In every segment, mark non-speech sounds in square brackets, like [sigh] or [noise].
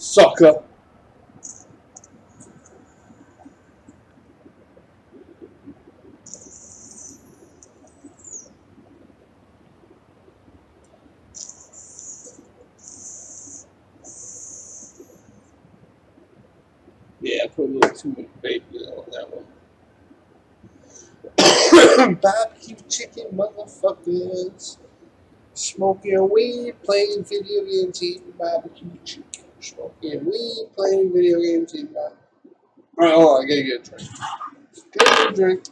soccer Yeah, put a little too much baby on that one. [coughs] Barbecue chicken motherfuckers. Smoking weed, playing video games, eating barbecue chicken. Smoking weed, playing video games, barbecue. Alright, hold I gotta get a drink. Get a drink.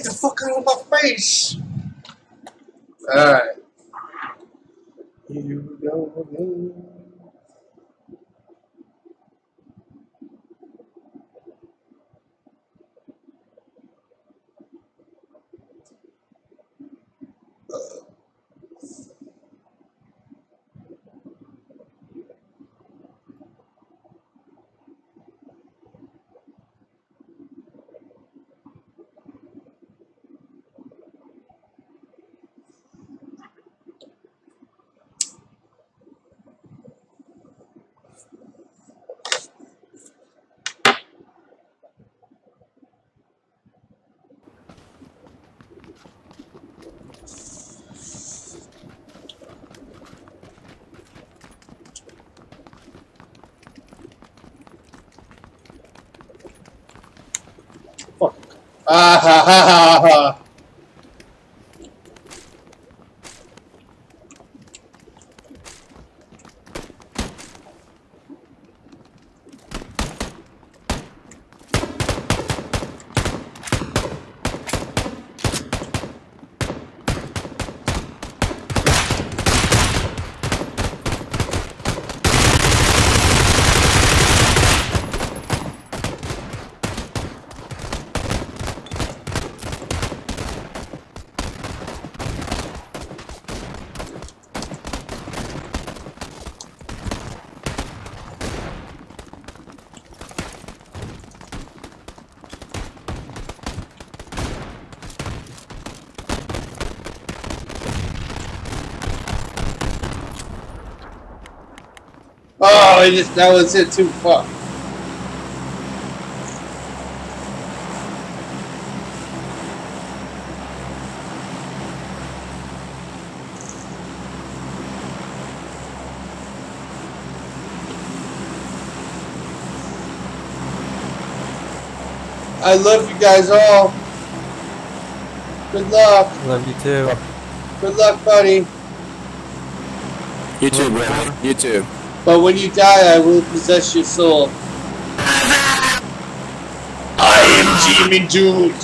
Get the fuck out of my face! Alright. Here we go again. Ha ha ha ha. Oh, I just that was it too. Fuck. I love you guys all. Good luck. Love you too. Good luck, buddy. You too, brother. You too. But when you die, I will possess your soul. I am Demon Dude.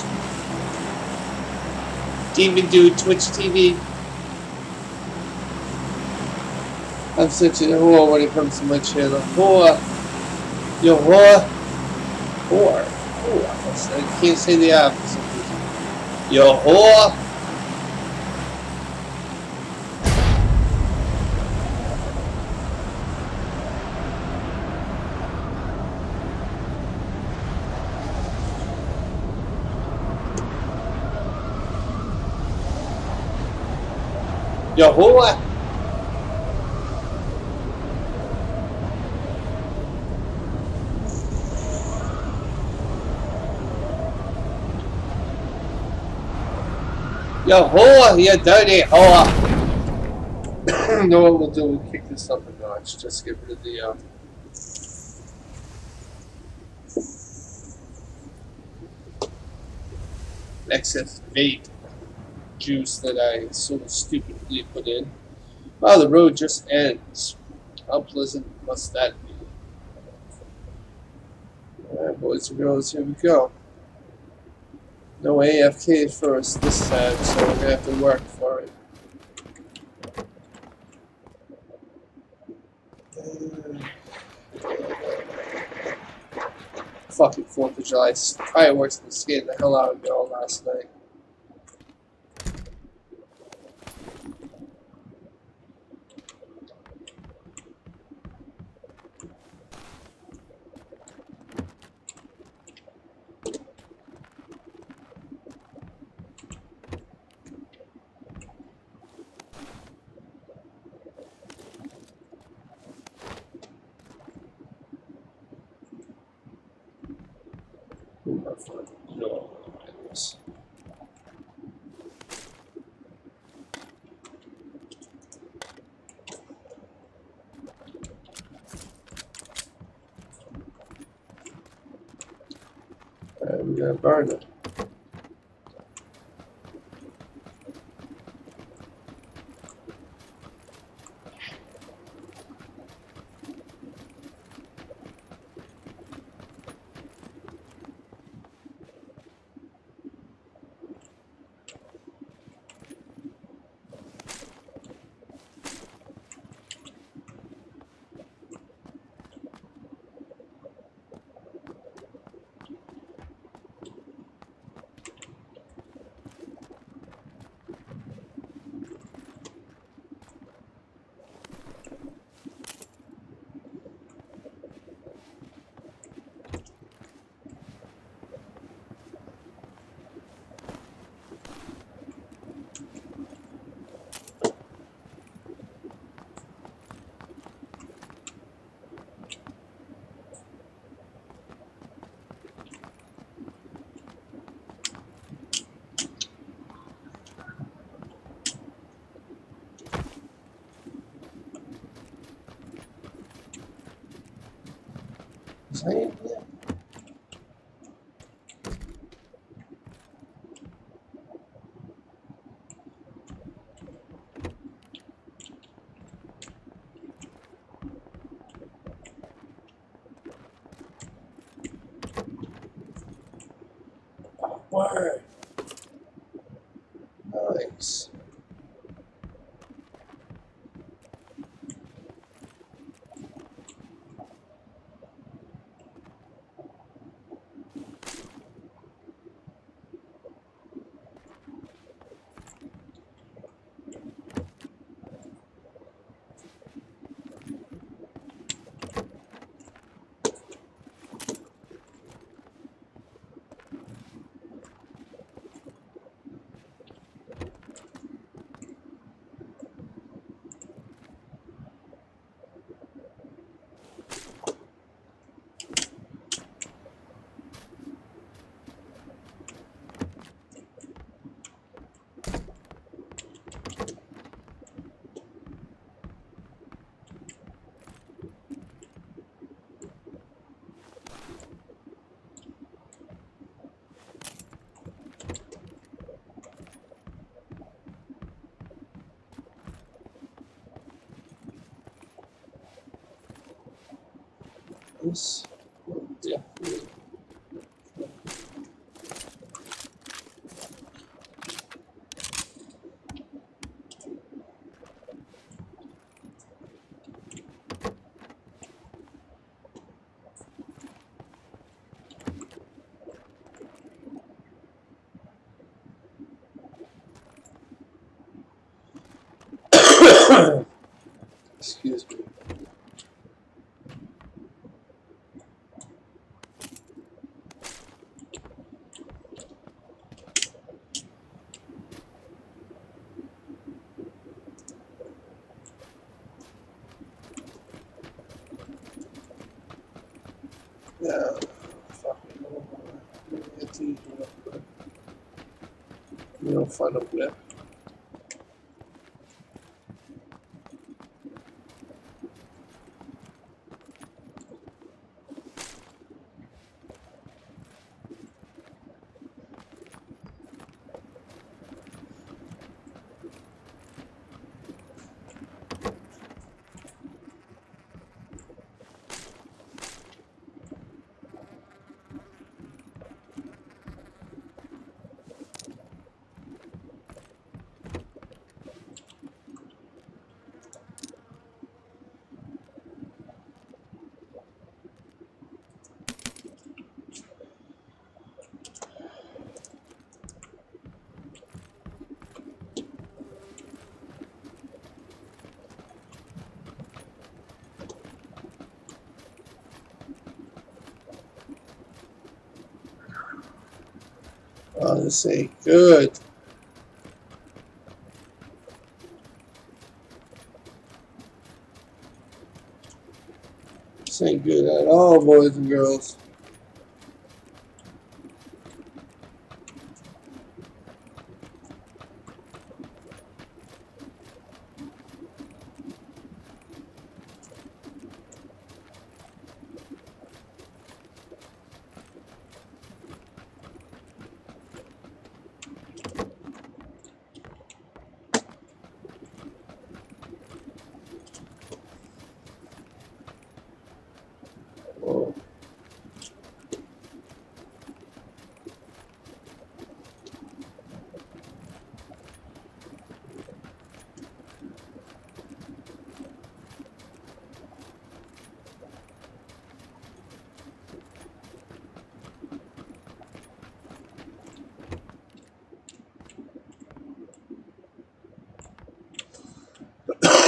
Demon Dude, Twitch TV. I'm such a whore when it comes to my channel. Whore. Yo, whore. Whore. Whore. I can't say the opposite. Yo, whore. Yo, whore, you dirty you know what we'll do? We'll kick this up a notch. Just get rid of the, uh, excess vape juice that I sort of stupidly put in. Wow, the road just ends. How pleasant must that be? Alright, boys and girls, here we go. No AFK first this time, so we're gonna have to work for it. Fucking 4th of July fireworks and scared the hell out of me all last night. No, anyways. And we got burn Oh, Word. This. Yeah. Excuse me. Yeah, fucking it's easy. You know, there. Oh, ain't good. This ain't good at all, boys and girls.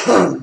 Um [clears throat]